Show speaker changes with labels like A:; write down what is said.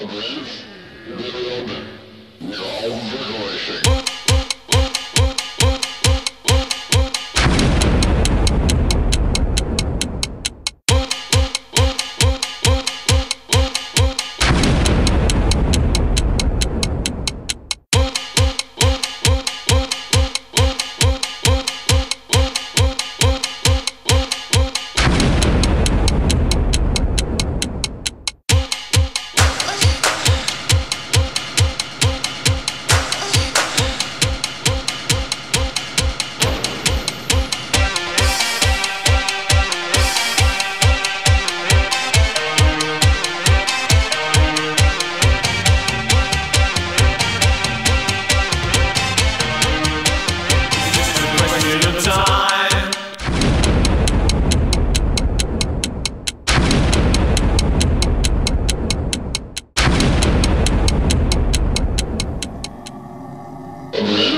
A: Event, build, now vigorously. Amen.